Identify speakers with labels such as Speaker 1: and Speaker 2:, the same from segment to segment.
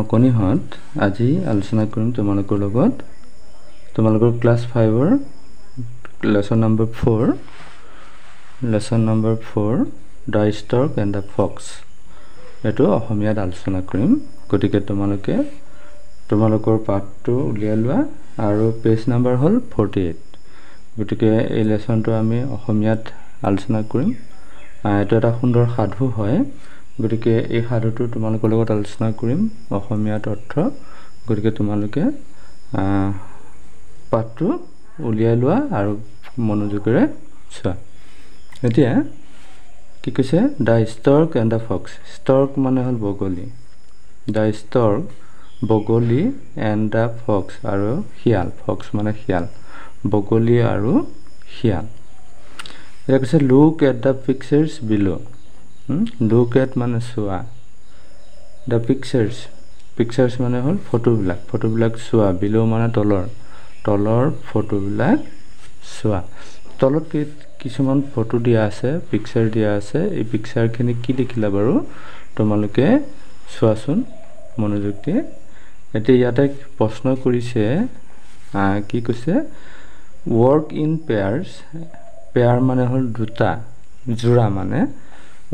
Speaker 1: অকণিহঁত আজি আলোচনা কৰিম তোমালোকৰ লগত। তোমালোকৰ ক্লাছ ফাইভৰ lesson number four lesson number four the stork and the fox এইটো অসমীয়াত আলোচনা কৰিম। গতিকে তোমালোকে তোমালোকৰ পাঠটো উলিয়াই লোৱা। আৰু পেজ নাম্বাৰ হ'ল ফৰ্টি এইট গতিকে এই লেচনটো আমি অসমীয়াত আলোচনা কৰিম। এইটো এটা সুন্দৰ সাধু হয়। গতিকে এই সাধুটো তোমালোকৰ লগত আলোচনা কৰিম অসমীয়াত অৰ্থ গতিকে তোমালোকে পাঠটো উলিয়াই লোৱা আৰু মনোযোগেৰে চোৱা। এতিয়া কি কৈছে? The stork and the fox stork মানে হ'ল বগলী। দ্য ষ্টৰ্ক বগলী এণ্ড দ্য ফক্স আৰু শিয়াল। ফক্স মানে শিয়াল। বগলী আৰু শিয়াল। এতিয়া কৈছে look at the pictures below' look at মানে চোৱা। দ্য পিকচাৰ্ছ পিকচাৰ্ছ মানে হ'ল ফটোবিলাক ফটোবিলাক চোৱা বিল' মানে তলৰ। তলৰ ফটোবিলাক চোৱা। তলত কিছুমান ফটো দিয়া আছে পিকচাৰ দিয়া আছে। এই পিকচাৰখিনি কি দেখিলা বাৰু? তোমালোকে চোৱাচোন মনোযোগ দি। এতিয়া ইয়াতে প্ৰশ্ন কৰিছে কি কৈছে? ৱৰ্ক ইন পেয়াৰ্ছ পেয়াৰ মানে হ'ল দুটা। যোৰা মানে।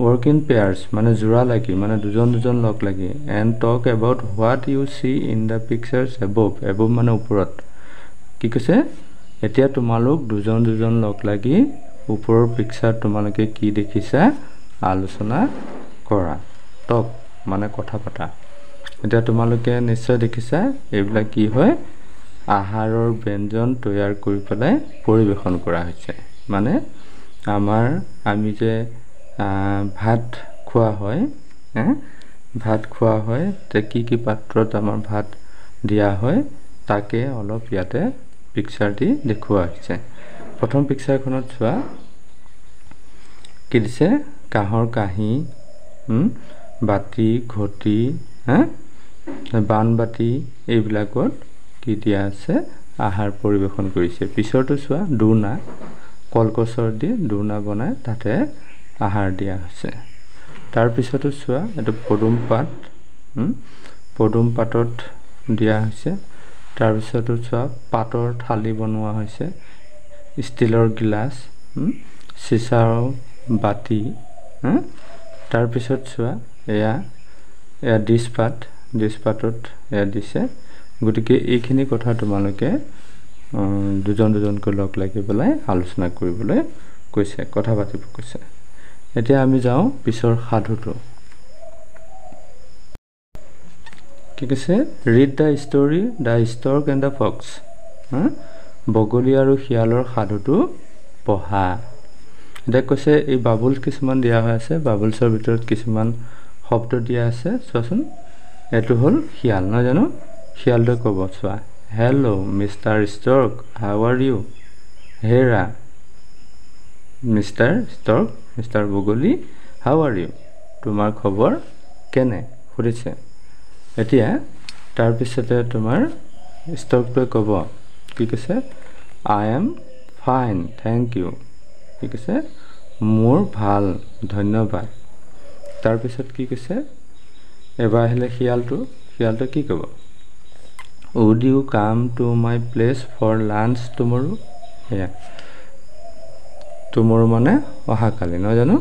Speaker 1: ৱৰ্ক ইন পেয়াৰ্ছ মানে যোৰা লাগি মানে দুজন দুজন লগ লাগি। And talk about what you see in the pictures above above মানে ওপৰত। কি কৈছে? এতিয়া তোমালোক দুজন দুজন লগ লাগি ওপৰৰ পিকচাৰ তোমালোকে কি দেখিছা? আলোচনা কৰা। টক মানে কথা পতা। এতিয়া তোমালোকে নিশ্চয় দেখিছা এইবিলাক কি হয়? আহাৰৰ ব্যঞ্জন তৈয়াৰ কৰি পেলাই পৰিৱেশন কৰা হৈছে। মানে আমাৰ আমি যে ভাত খোৱা হয় ভাত খোৱা হয় তে কি কি পাত্ৰত আমাৰ ভাত দিয়া হয় তাকে অলপ ইয়াতে পিকচাৰ দি দেখুওৱা হৈছে। প্ৰথম পিকচাৰখনত চোৱা কি দিছে? কাঁহৰ কাঁহী বাতি ঘটি হা? বানবাতি এইবিলাকত কি দিয়া আছে? আহাৰ পৰিৱেশন কৰিছে। পিছৰটো চোৱা দোনা কলগছৰ দি দোনা বনাই তাতে আহাৰ দিয়া হৈছে। তাৰপিছতো চোৱা এইটো পদুম পাত পদুম পাতত দিয়া হৈছে। তাৰপিছতো চোৱা পাতৰ থালি বনোৱা হৈছে। ষ্টীলৰ গিলাচ চিচাৰ বাতি তাৰপিছত চোৱা এয়া এয়া ডিছপাত ডিছপাতত এয়া দিছে। গতিকে এইখিনি কথা তোমালোকে দুজন দুজনকৈ লগ লাগি পেলাই আলোচনা কৰিবলৈ কৈছে কথা পাতিব কৈছে। এতিয়া আমি যাওঁ পিছৰ সাধুটো। কি কৈছে? Read the story the stork and the fox বগলী আৰু শিয়ালৰ সাধুটো পঢ়া। এতিয়া কৈছে এই বাবুল কিছুমান দিয়া হৈ আছে বাবুলছৰ ভিতৰত কিছুমান শব্দ দিয়া আছে চোৱাচোন। এইটো হ'ল শিয়াল নহয় জানো? শিয়ালটোৱে ক'ব চোৱা hello' mister stork how are you? হেৰা মিষ্টাৰ ষ্টৰ্ক মিষ্টাৰ বগলী হাউ আৰ ইউ তোমাৰ খবৰ কেনে? সুধিছে এতিয়া তাৰপিছতে তোমাৰ ষ্টৰ্কটোৱে ক'ব কি কৈছে? I am fine thank you কি কৈছে? মোৰ ভাল ধন্যবাদ। তাৰপিছত কি কৈছে? এবাৰ আহিলে শিয়ালটো। শিয়ালটোৱে কি ক'ব? Would you come to my place for lunch tomorrow সেয়া। টুমৰো মানে অহাকালি নহয় জানো?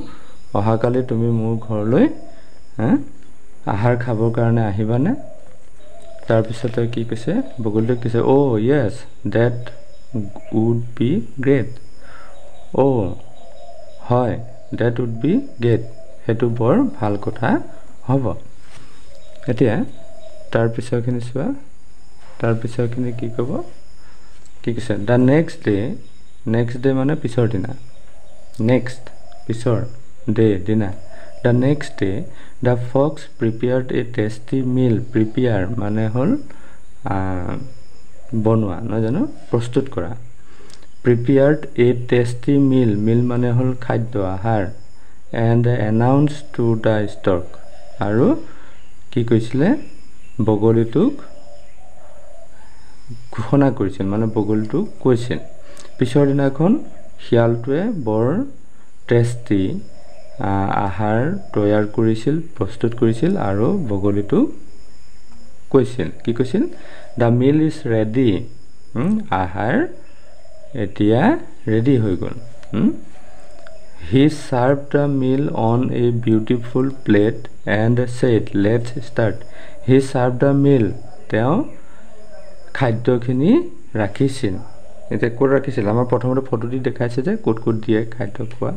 Speaker 1: অহাকালি তুমি মোৰ ঘৰলৈ আহাৰ খাবৰ কাৰণে আহিবানে? তাৰপিছতে কি কৈছে? বগলীটোৱে কৈছে অ' yes that would be great অ' হয় ডেট উড বি গ্ৰেট সেইটো বৰ ভাল কথা হ'ব। এতিয়া তাৰপিছৰখিনি চোৱা তাৰপিছৰখিনি কি ক'ব? কি কৈছে? The next day next day মানে পিছৰ দিনা। নেক্সট পিছৰ ডে দিনা the next day the fox prepared a tasty meal prepare মানে হ'ল বনোৱা নহয় জানো? প্ৰস্তুত কৰা। প্ৰিপেয়াৰ্ড এ টেষ্টি মিল মিল মানে হ'ল খাদ্য আহাৰ। And announce to the stork আৰু কি কৈছিলে? বগলীটোক ঘোষণা কৰিছিল। মানে বগলীটোক কৈছিল। পিছৰ দিনাখন শিয়ালটোৱে বৰ টেষ্টি আহাৰ তৈয়াৰ কৰিছিল প্ৰস্তুত কৰিছিল আৰু বগলীটোক কৈছিল। কি কৈছিল? দ্য মিল ইজ ৰেডি আহাৰ এতিয়া ৰেডি হৈ গ'ল he serve the meal on a beautiful plate and said let's start he serve the meal তেওঁ খাদ্যখিনি ৰাখিছিল। এতিয়া ক'ত ৰাখিছিল? আমাৰ প্ৰথমতে ফটো দি দেখাইছে যে ক'ত ক'ত দিয়ে খাদ্য খোৱা।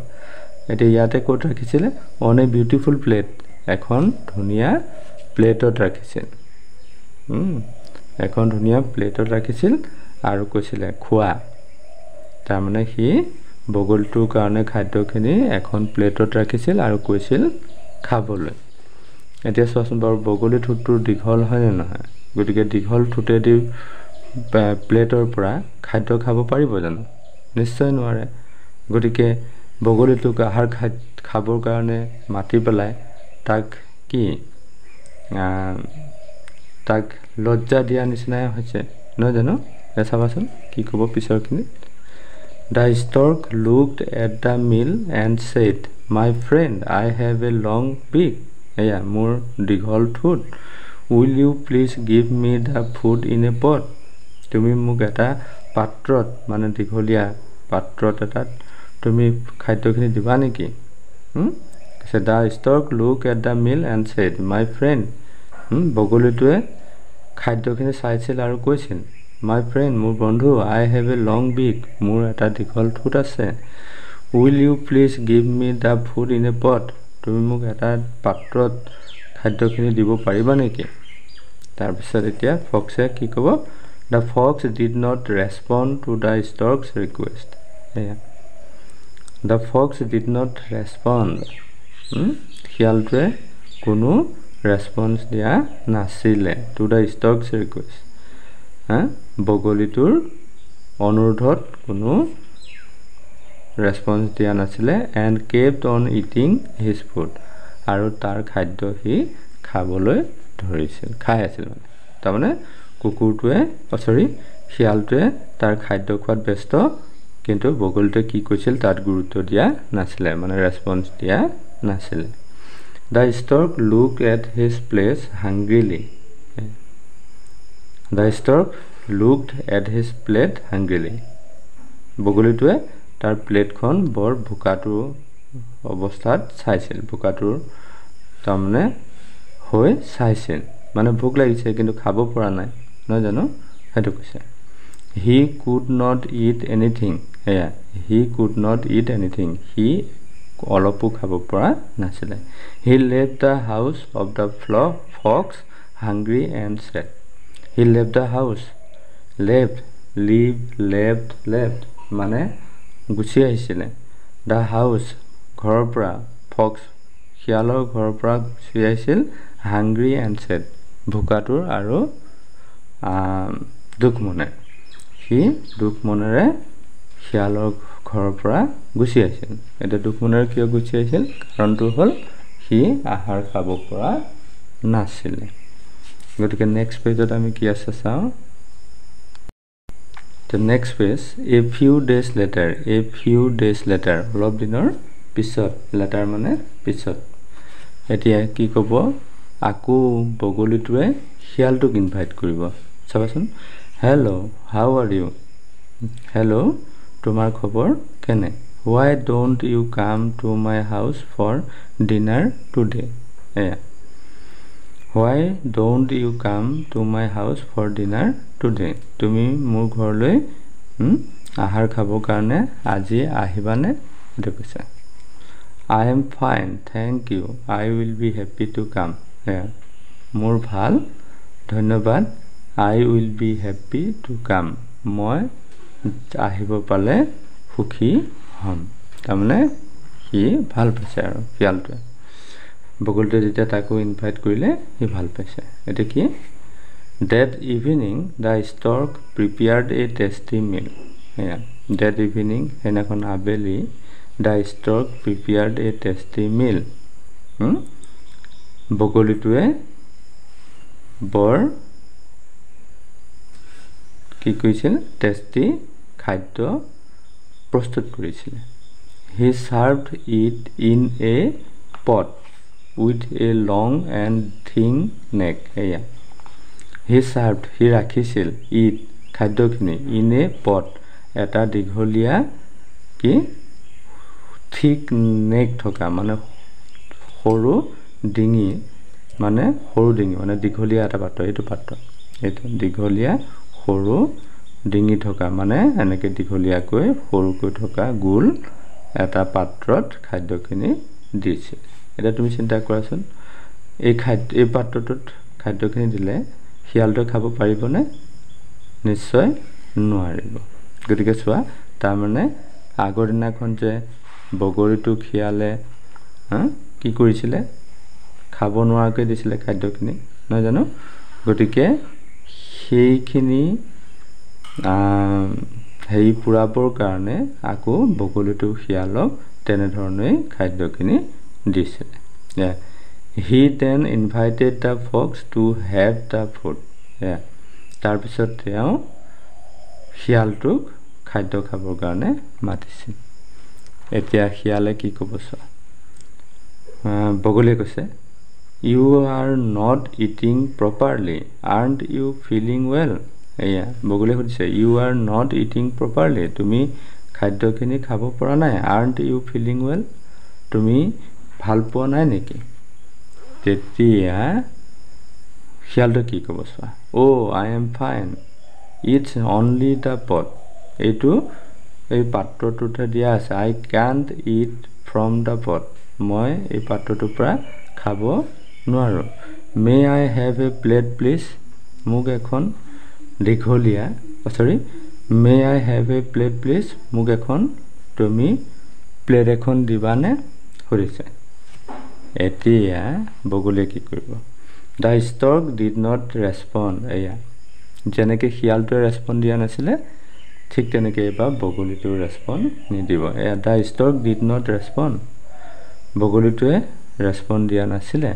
Speaker 1: এতিয়া ইয়াতে ক'ত ৰাখিছিলে? On a beautiful plate. এখন ধুনীয়া প্লেটত ৰাখিছিল। এখন ধুনীয়া প্লেটত ৰাখিছিল আৰু কৈছিলে খোৱা। তাৰমানে সি বগলীটোৰ কাৰণে খাদ্যখিনি এখন প্লেটত ৰাখিছিল আৰু কৈছিল খাবলৈ। এতিয়া চোৱাচোন বাৰু বগলী ঠোঁটটো দীঘল হয়নে নহয়? গতিকে দীঘল ঠোঁটেদি প্লেটৰ পৰা খাদ্য খাব পাৰিব জানো? নিশ্চয় নোৱাৰে। গতিকে বগলীটোক আহাৰ খাদ খাবৰ কাৰণে মাতি পেলাই তাক কি তাক লজ্জা দিয়া নিচিনাই হৈছে। নহয় জানো? চাবাচোন কি ক'ব পিছৰখিনিত। The stork looked at the meal and said my friend I have a long beak এয়া মোৰ দীঘল ঠোঁট। Will you please give me the food in a pot? তুমি মোক এটা পাত্ৰত মানে দীঘলীয়া পাত্ৰত এটাত তুমি খাদ্যখিনি দিবা নেকি? The stork look at the meal and said my friend বগলীটোৱে খাদ্যখিনি চাইছিল আৰু কৈছিল মাই ফ্ৰেণ্ড মোৰ বন্ধু আই হেভ এ লং বিগ মোৰ এটা দীঘল ঠোঁট আছে। Will you please give me the food in a pot তুমি মোক এটা পাত্ৰত খাদ্যখিনি দিব পাৰিবা নেকি তাৰপিছত এতিয়া ফক্সে কি ক'ব? The fox did not respond to the stork's request সেয়া the fox did not respond শিয়ালটোৱে কোনো ৰেচপঞ্চ দিয়া নাছিলে টু দ্য ষ্টকছ ৰিকুৱেষ্ট বগলীটোৰ অনুৰোধত কোনো ৰেচপঞ্চ দিয়া নাছিলে and kept on eating his food আৰু তাৰ খাদ্য সি খাবলৈ ধৰিছিল খাই আছিল মানে তাৰমানে কুকুৰটোৱে চৰি শিয়ালটোৱে তাৰ খাদ্য খোৱাত ব্যস্ত কিন্তু বগলীটোৱে কি কৈছিল তাত গুৰুত্ব দিয়া নাছিলে মানে ৰেচপঞ্চ দিয়া নাছিলে। The stork look at his place hungrily the stork looked at his plate hungrily বগলীটোৱে তাৰ প্লেটখন বৰ বোকাটোৰ অৱস্থাত চাইছিল বোকাটোৰ তাৰমানে হৈ চাইছিল। মানে ভোক লাগিছে কিন্তু খাব পৰা নাই। নহয় জানো? সেইটো কৈছে। He could not eat anything সেয়া he could not eat anything সি অলপো খাব পৰা নাছিলে। হি লেভ দ্য হাউচ অফ দ্য ফ্ল fox hungry and said he লেভ the house left leave left left মানে গুচি আহিছিলে। দ্য হাউচ ঘৰৰ পৰা ফক্স শিয়ালৰ ঘৰৰ পৰা গুচি আহিছিল। হাংগ্ৰি এণ্ড ছেট ভোকাটোৰ আৰু দুখ মনে সি দুখ মনেৰে শিয়ালৰ ঘৰৰ পৰা গুচি আহিছিল। এতিয়া দুখ মনেৰে কিয় গুচি আহিছিল? কাৰণটো হ'ল সি আহাৰ খাব পৰা নাছিলে। গতিকে নেক্সট পেজত আমি কি আছে চাওঁ? Next page a few days later a few days later অলপ দিনৰ পিছত লেটাৰ মানে পিছত। এতিয়া কি ক'ব? আকৌ বগলীটোৱে শিয়ালটোক ইনভাইট কৰিব। চাবাচোন। Hello' how are you hello' তোমাৰ খবৰ কেনে? Why don't you come to my house for dinner today এয়া। Why don't you come to my house for dinner today তুমি মোৰ ঘৰলৈ আহাৰ খাবৰ কাৰণে আজি আহিবানে? সেইটো কৈছে। I am fine thank you I will be happy to come সেয়া মোৰ ভাল ধন্যবাদ। I will be happy to come মই আহিব পালে সুখী হ'ম। তাৰমানে সি ভাল পাইছে আৰু শিয়ালটোৱে বগলীটোৱে যেতিয়া তাকো ইনভাইট কৰিলে সি ভাল পাইছে। এতিয়া কি? That evening the stork prepared a tasty meal সেয়া ডেট ইভিনিং সেইদিনাখন আবেলি the stork prepared a tasty meal বগলীটোৱে বৰ কি কৰিছিল? টেষ্টি খাদ্য প্ৰস্তুত কৰিছিলে। He served it in a pot with a long and thin neck এয়া। হি চাৰ্ভ সি ৰাখিছিল ইট খাদ্যখিনি ইন এ পট এটা দীঘলীয়া কি? ঠিক নেক থকা মানে সৰু ডিঙি মানে সৰু ডিঙি মানে দীঘলীয়া এটা পাত্ৰ এইটো পাত্ৰ। এইটো দীঘলীয়া সৰু ডিঙি থকা মানে এনেকৈ দীঘলীয়াকৈ সৰুকৈ থকা গোল এটা পাত্ৰত খাদ্যখিনি দিছিল এতিয়া তুমি চিন্তা কৰাচোন এই খাদ্য এই পাত্ৰটোত খাদ্যখিনি দিলে শিয়ালটোৱে খাব পাৰিবনে? নিশ্চয় নোৱাৰিব। গতিকে চোৱা তাৰমানে আগৰ দিনাখন যে বগৰীটোক শিয়ালে কি কৰিছিলে? খাব নোৱাৰাকৈ দিছিলে খাদ্যখিনি নহয় জানো? গতিকে সেইখিনি হেৰি পূৰাবৰ কাৰণে আকৌ বগলীটো শিয়ালক তেনেধৰণেই খাদ্যখিনি দিছিলে he then invited the fox to have the food তাৰপিছত তেওঁ শিয়ালটোক খাদ্য খাবৰ কাৰণে মাতিছিল। এতিয়া শিয়ালে কি ক'ব চোৱা? বগলীয়ে কৈছে you are not eating properly aren't you feeling well এয়া বগলীয়ে সুধিছে you are not eating properly তুমি খাদ্যখিনি খাব পৰা নাই। আৰ্ণ্ট ইউ ফিলিং ৱেল তুমি ভাল পোৱা নাই নেকি? তেতিয়া শিয়ালটোৱে কি ক'ব চোৱা? অ' I am fine it's only the pot এইটো এই পাত্ৰটোতহে দিয়া আছে. I can't eat from the pot মই এই পাত্ৰটোৰ পৰা খাব নোৱাৰোঁ। May I have a plate please মোক এখন দীঘলীয়া চৰি may I have a plate please মোক এখন তুমি প্লেট এখন দিবানে? সুধিছে। এতিয়া বগলীয়ে কি কৰিব? The stork did not respond এয়া। যেনেকৈ শিয়ালটোৱে ৰেচপণ্ড দিয়া নাছিলে ঠিক তেনেকৈ এইবাৰ বগলীটোৱে ৰেচপণ্ড নিদিব। এয়া the stork did not respond বগলীটোৱে respond দিয়া নাছিলে।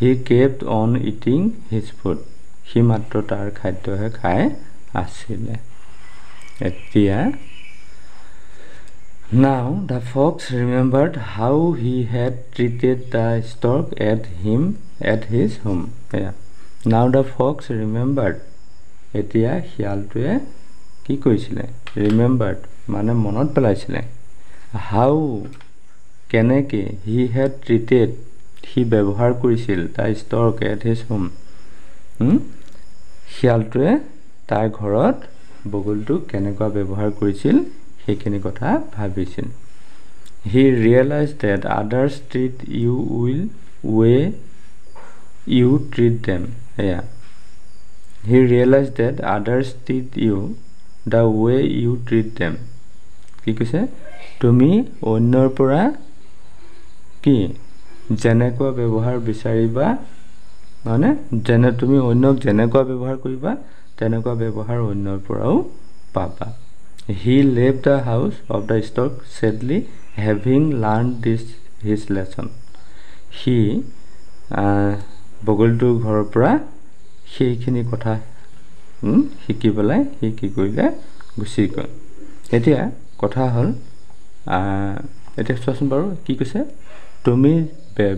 Speaker 1: He kept on eating his food সি মাত্ৰ তাৰ খাদ্যহে খাই আছিলে। এতিয়া now the fox remembered how he had treated the stork at him at his home এয়া নাও দ্য ফক্স ৰিমেম্বাৰ্ড এতিয়া শিয়ালটোৱে কি কৰিছিলে ৰিমেম্বাৰ্ড মানে মনত পেলাইছিলে। হাউ কেনেকৈ হি হেড ট্ৰিটেড সি ব্যৱহাৰ কৰিছিল তাৰ ষ্টক এট হিজ হোম? শিয়ালটোৱে তাৰ ঘৰত বগলীটোক কেনেকুৱা ব্যৱহাৰ কৰিছিল সেইখিনি কথা ভাবিছিল। He realise that others treat you will way you treat them এয়া। He realise that others treat you the way you treat them কি কৈছে? তুমি অন্যৰ পৰা কি যেনেকুৱা ব্যৱহাৰ বিচাৰিবা মানে যেনে তুমি অন্যক যেনেকুৱা ব্যৱহাৰ কৰিবা তেনেকুৱা ব্যৱহাৰ অন্যৰ পৰাও পাবা। হি লেভ the house of the stork sadly having learn this his lesson সি বগলীটোৰ ঘৰৰ পৰা সেইখিনি কথা শিকি পেলাই সি কি কৰিলে গুচি গ'ল। এতিয়া কথা হ'ল এতিয়া চোৱাচোন বাৰু কি কৈছে? তুমি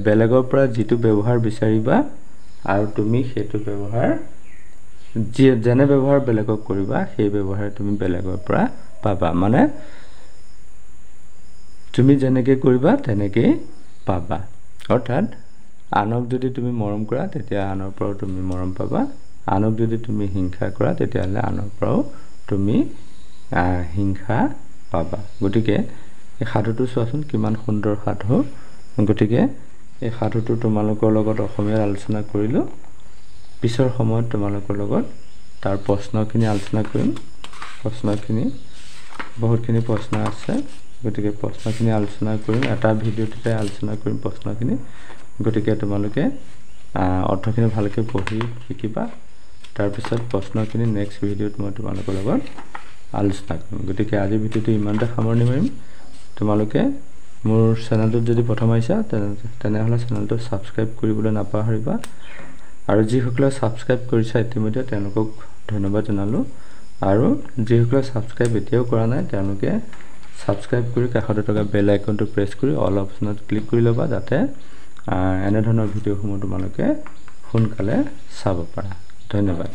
Speaker 1: বেলেগৰ পৰা যিটো ব্যৱহাৰ বিচাৰিবা আৰু তুমি সেইটো ব্যৱহাৰ যি যেনে ব্যৱহাৰ বেলেগক কৰিবা সেই ব্যৱহাৰ তুমি বেলেগৰ পৰা পাবা। মানে তুমি যেনেকৈ কৰিবা তেনেকেই পাবা। অৰ্থাৎ আনক যদি তুমি মৰম কৰা তেতিয়া আনৰ পৰাও তুমি মৰম পাবা। আনক যদি তুমি হিংসা কৰা তেতিয়াহ'লে আনৰ পৰাও তুমি হিংসা পাবা। গতিকে এই সাধুটো চোৱাচোন কিমান সুন্দৰ সাধু। গতিকে এই সাধুটো তোমালোকৰ লগত অসমীয়াত আলোচনা কৰিলোঁ। পিছৰ সময়ত তোমালোকৰ লগত তাৰ প্ৰশ্নখিনি আলোচনা কৰিম। প্ৰশ্নখিনি বহুতখিনি প্ৰশ্ন আছে। গতিকে প্ৰশ্নখিনি আলোচনা কৰিম। এটা ভিডিঅ'টোতে আলোচনা কৰিম প্ৰশ্নখিনি। গতিকে তোমালোকে অৰ্থখিনি ভালকৈ পঢ়ি শিকিবা। তাৰপিছত প্ৰশ্নখিনি নেক্সট ভিডিঅ'ত মই তোমালোকৰ লগত আলোচনা কৰিম। গতিকে আজিৰ ভিডিঅ'টো ইমানতে সামৰণি মাৰিম। তোমালোকে মোৰ চেনেলটোত যদি প্ৰথম আহিছা তেনে তেনেহ'লে চেনেলটো ছাবস্ক্ৰাইব কৰিবলৈ নাপাহৰিবা। আৰু যিসকলে ছাবস্ক্ৰাইব কৰিছা ইতিমধ্যে তেওঁলোকক ধন্যবাদ জনালোঁ। আৰু যিসকলে ছাবস্ক্ৰাইব এতিয়াও কৰা নাই তেওঁলোকে ছাবস্ক্ৰাইব কৰি কাষতে থকা বেল আইকনটো প্ৰেছ কৰি অল অপশ্যনত ক্লিক কৰি ল'বা যাতে এনেধৰণৰ ভিডিঅ'সমূহ তোমালোকে সোনকালে চাব পাৰা। ধন্যবাদ।